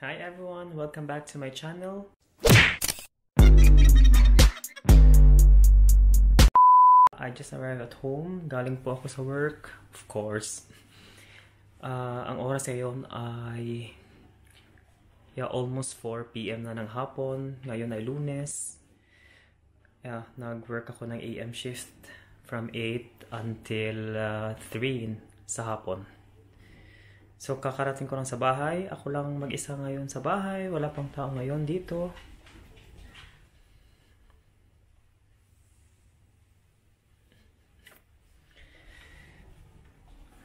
Hi everyone, welcome back to my channel. I just arrived at home. Galing po ako sa work, of course. Uh, ang oras ngayon ay yeah, almost 4 p.m. na ng hapon. Ngayon ay lunes. Yeah, nag-work ako ng AM shift from 8 until uh, 3 sa hapon. So, kakarating ko lang sa bahay. Ako lang mag-isa ngayon sa bahay. Wala pang tao ngayon dito.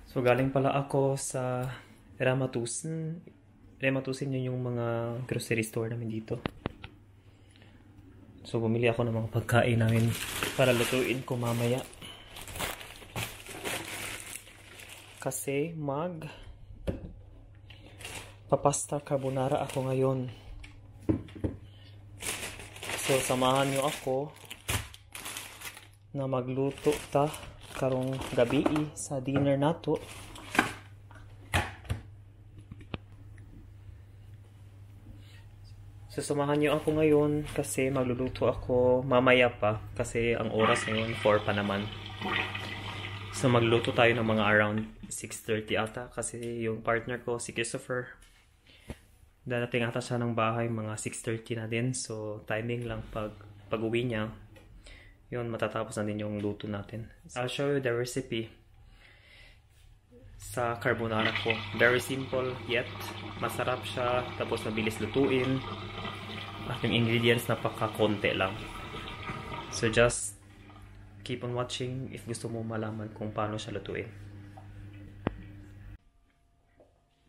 So, galing pala ako sa Ramatusin. Ramatusin yun yung mga grocery store namin dito. So, bumili ako ng mga pagkain namin para lutuin ko mamaya. Kasi mag papasta carbonara ako ngayon. So, samahan nyo ako na magluto ta karong gabi sa dinner nato. So, samahan nyo ako ngayon kasi magluluto ako mamaya pa kasi ang oras ngayon 4 pa naman. So, magluto tayo ng mga around 6.30 ata kasi yung partner ko, si Christopher, dadating ata siya ng bahay mga 6.30 na din. So, timing lang pag, pag uwi niya. Yun, matatapos na din yung luto natin. I'll show you the recipe sa carbonara ko. Very simple yet masarap siya. Tapos mabilis lutuin. At yung ingredients napaka-konti lang. So, just keep on watching if gusto mo malaman kung paano siya lutuin.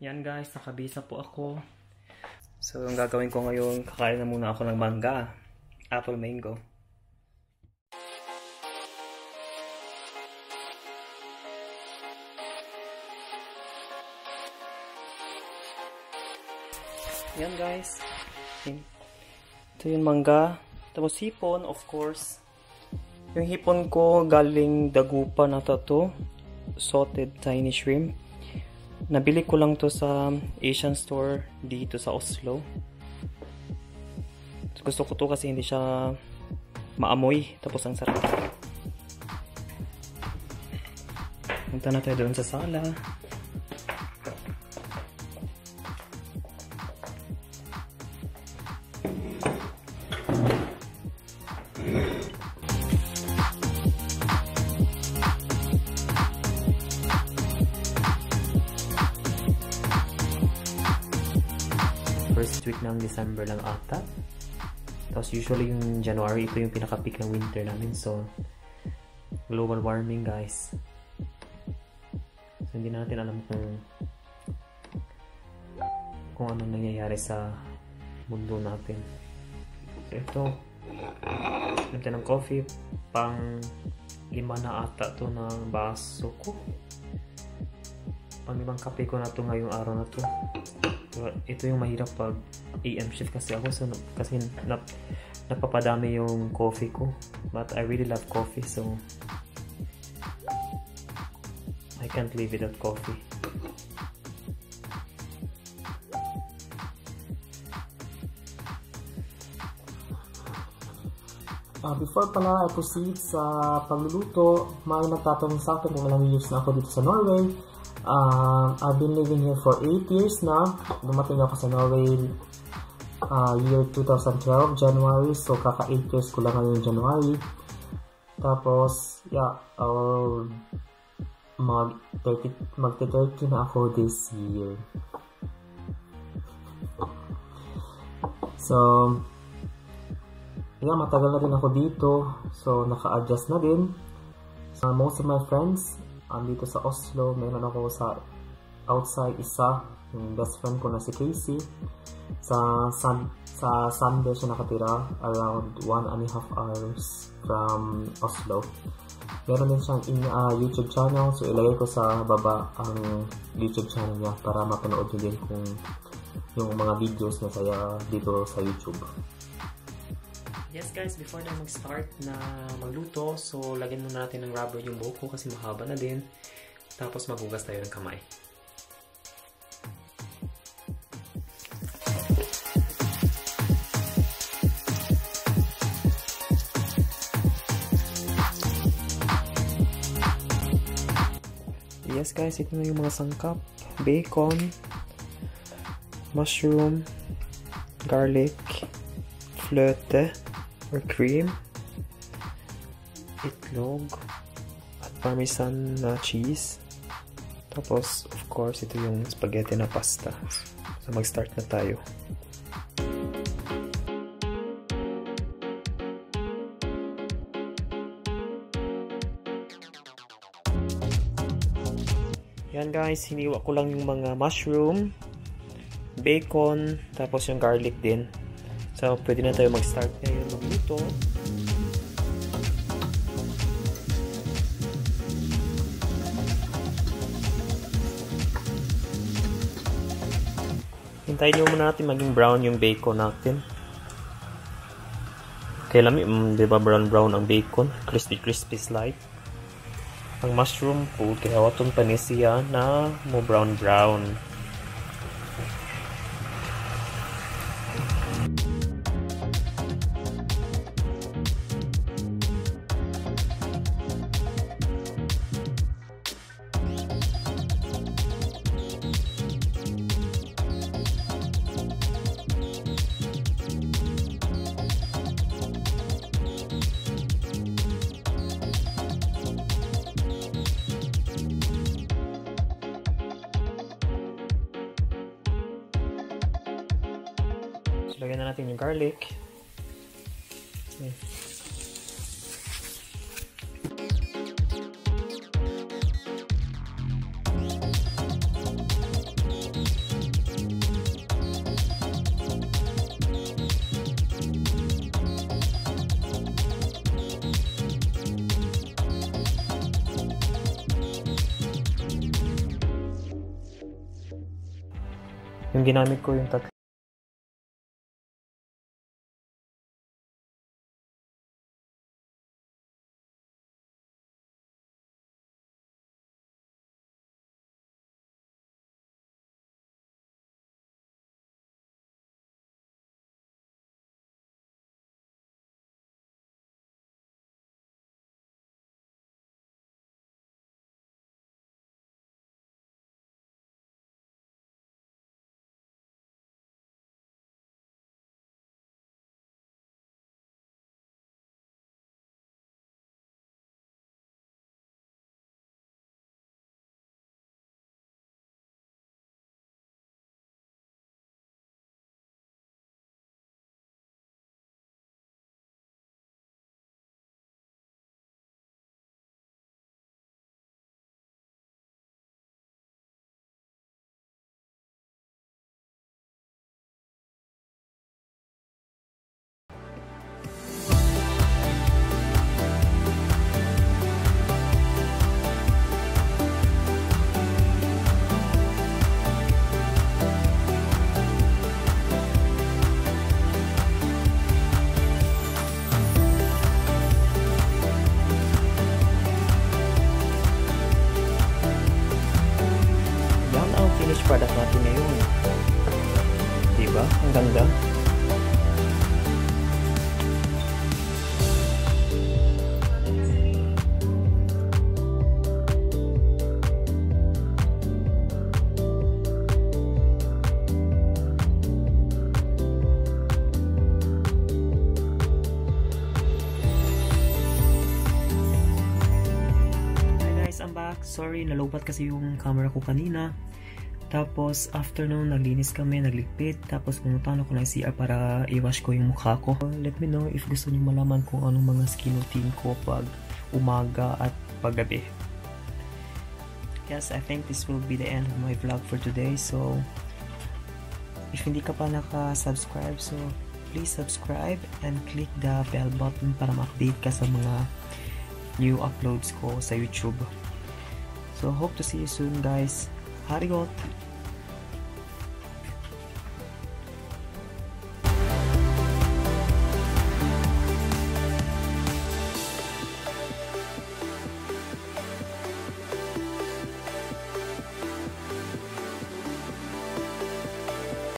Yan guys, nakabisa po ako. So, yung gagawin ko ngayon, kakain na muna ako ng mangga. Apple mango. Yan guys. Ito yung mangga. Tapos hipon, of course. Yung hipon ko galing dagupa na to. Salted tiny shrimp. Nabili ko lang to sa Asian store dito sa Oslo. Gusto ko to kasi hindi siya maamoy. Tapos ang sarap. Punta na tayo doon sa sala. Week ng December lang ata. Tapos usually yung January, ito yung pinaka-peak ng winter namin. So, global warming guys. So, hindi natin alam kung kung ano nangyayari sa mundo natin. So, ito. Ito ng coffee. Pang lima na ata to ng baso ko. Pang limang kape ko na to ngayong araw na to. Ito yung mahirap pag AM shift kasi ako so kasi nap, napapadami yung coffee ko. But I really love coffee so I can't live without coffee. Uh, before pala I proceed sa pagluluto, may nagtatanong sa akin kung ilang years na ako dito sa Norway. Uh, I've been living here for 8 years na. Dumating ako sa Norway uh, year 2012, January. So, kaka 8 years ko lang ngayon January. Tapos, yeah, I'll mag 30, mag 30 na ako this year. So, yeah, matagal na rin ako dito. So, naka-adjust na din. So, most of my friends, andito sa Oslo. Meron ako sa outside isa, yung best friend ko na si Casey. Sa, Sun, sa Sunday siya nakatira, around one and a half hours from Oslo. Meron din siyang in, uh, YouTube channel, so ilagay ko sa baba ang YouTube channel niya para mapanood nyo din kung yung mga videos na saya dito sa YouTube. Yes guys, before na mag-start na magluto, so lagyan muna natin ng rubber yung buhok ko kasi mahaba na din. Tapos magugas tayo ng kamay. Yes guys, ito na yung mga sangkap. Bacon, mushroom, garlic, flöte, or cream, itlog, at parmesan na cheese. Tapos, of course, ito yung spaghetti na pasta. So, mag-start na tayo. Yan guys, hiniwa ko lang yung mga mushroom, bacon, tapos yung garlic din. So, pwede na tayo mag-start ngayon magluto. Hintayin nyo muna natin maging brown yung bacon natin. Kaya lami, mm, di ba brown brown ang bacon? Crispy crispy slide. Ang mushroom po, kaya waton pa siya na mo brown brown. Na natin yung garlic. Yung ginamit ko yung tatlo Diba? Ang ganda. Back. Sorry, nalobat kasi yung camera ko kanina. Tapos, after nun, naglinis kami, nagligpit. Tapos, pumunta ako ng CR para i-wash ko yung mukha ko. Let me know if gusto niyo malaman kung anong mga skin routine ko pag umaga at paggabi. Yes, I think this will be the end of my vlog for today. So, if hindi ka pa naka-subscribe, so please subscribe and click the bell button para ma-update ka sa mga new uploads ko sa YouTube. So, hope to see you soon guys. ハリゴッ